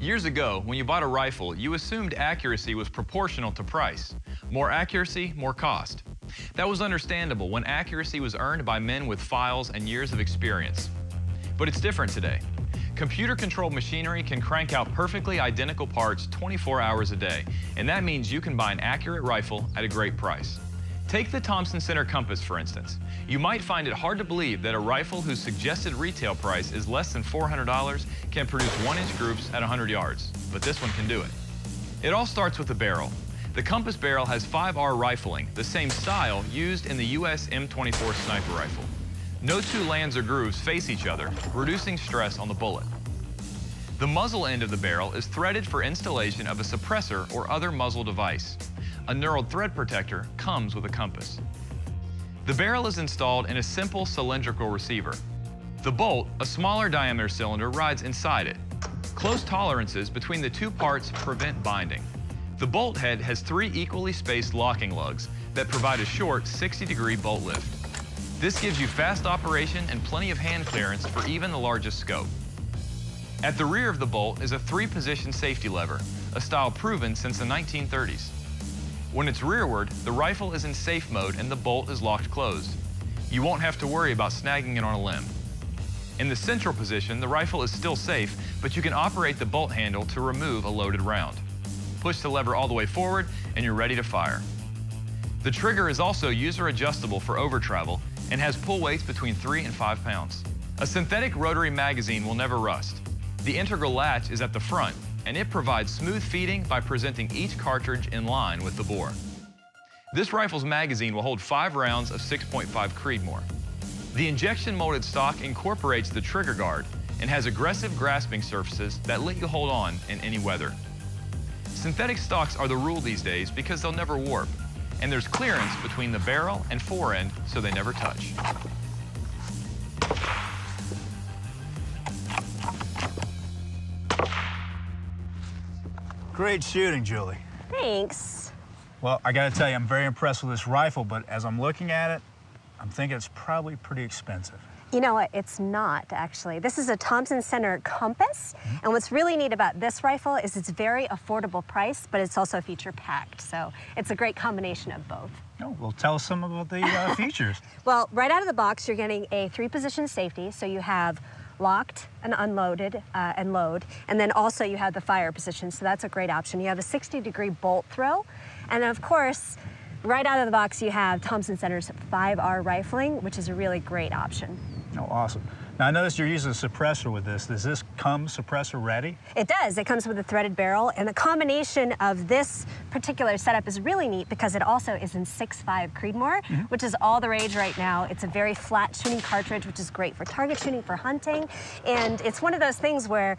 Years ago, when you bought a rifle, you assumed accuracy was proportional to price. More accuracy, more cost. That was understandable when accuracy was earned by men with files and years of experience. But it's different today. Computer-controlled machinery can crank out perfectly identical parts 24 hours a day, and that means you can buy an accurate rifle at a great price. Take the Thompson Center Compass, for instance. You might find it hard to believe that a rifle whose suggested retail price is less than $400 can produce one-inch groups at 100 yards, but this one can do it. It all starts with the barrel. The Compass barrel has 5R rifling, the same style used in the U.S. M24 sniper rifle. No two lands or grooves face each other, reducing stress on the bullet. The muzzle end of the barrel is threaded for installation of a suppressor or other muzzle device. A knurled thread protector comes with a compass. The barrel is installed in a simple cylindrical receiver. The bolt, a smaller diameter cylinder, rides inside it. Close tolerances between the two parts prevent binding. The bolt head has three equally spaced locking lugs that provide a short 60-degree bolt lift. This gives you fast operation and plenty of hand clearance for even the largest scope. At the rear of the bolt is a three-position safety lever, a style proven since the 1930s. When it's rearward, the rifle is in safe mode and the bolt is locked closed. You won't have to worry about snagging it on a limb. In the central position, the rifle is still safe, but you can operate the bolt handle to remove a loaded round. Push the lever all the way forward and you're ready to fire. The trigger is also user adjustable for over travel and has pull weights between three and five pounds. A synthetic rotary magazine will never rust. The integral latch is at the front and it provides smooth feeding by presenting each cartridge in line with the bore. This rifle's magazine will hold five rounds of 6.5 Creedmoor. The injection molded stock incorporates the trigger guard and has aggressive grasping surfaces that let you hold on in any weather. Synthetic stocks are the rule these days because they'll never warp, and there's clearance between the barrel and forend so they never touch. Great shooting, Julie. Thanks. Well, I gotta tell you, I'm very impressed with this rifle, but as I'm looking at it, I'm thinking it's probably pretty expensive. You know what? It's not, actually. This is a Thompson Center Compass, mm -hmm. and what's really neat about this rifle is it's very affordable price, but it's also feature packed, so it's a great combination of both. Oh, well, tell us some about the uh, features. well, right out of the box, you're getting a three-position safety, so you have locked and unloaded uh, and load. And then also you have the fire position, so that's a great option. You have a 60 degree bolt throw. And of course, right out of the box, you have Thompson Center's 5R rifling, which is a really great option. Oh, awesome. Now, I noticed you're using a suppressor with this. Does this come suppressor ready? It does. It comes with a threaded barrel, and the combination of this particular setup is really neat because it also is in 6.5 Creedmoor, mm -hmm. which is all the rage right now. It's a very flat shooting cartridge, which is great for target shooting, for hunting, and it's one of those things where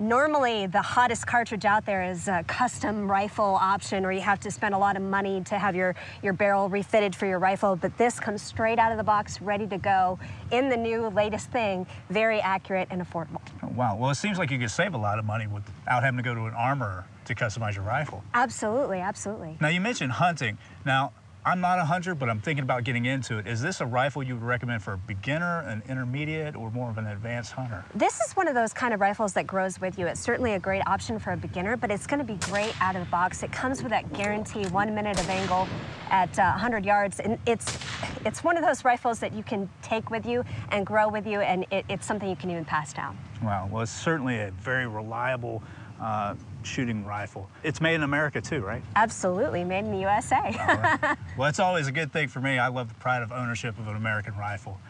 Normally, the hottest cartridge out there is a custom rifle option where you have to spend a lot of money to have your, your barrel refitted for your rifle, but this comes straight out of the box, ready to go, in the new latest thing, very accurate and affordable. Oh, wow, well, it seems like you could save a lot of money without having to go to an armor to customize your rifle. Absolutely, absolutely. Now, you mentioned hunting. Now, I'm not a hunter, but I'm thinking about getting into it. Is this a rifle you would recommend for a beginner, an intermediate, or more of an advanced hunter? This is one of those kind of rifles that grows with you. It's certainly a great option for a beginner, but it's going to be great out of the box. It comes with that guarantee one minute of angle at uh, 100 yards, and it's it's one of those rifles that you can take with you and grow with you, and it, it's something you can even pass down. Wow, well, it's certainly a very reliable uh, shooting rifle. It's made in America too, right? Absolutely, made in the USA. right. Well, it's always a good thing for me. I love the pride of ownership of an American rifle.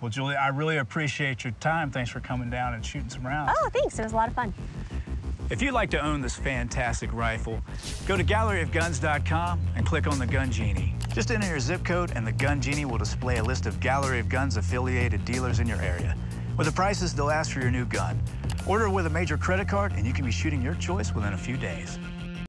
Well, Julie, I really appreciate your time. Thanks for coming down and shooting some rounds. Oh, thanks. It was a lot of fun. If you'd like to own this fantastic rifle, go to galleryofguns.com and click on the Gun Genie. Just enter your zip code and the Gun Genie will display a list of Gallery of Guns affiliated dealers in your area. With the prices they'll ask for your new gun. Order with a major credit card and you can be shooting your choice within a few days.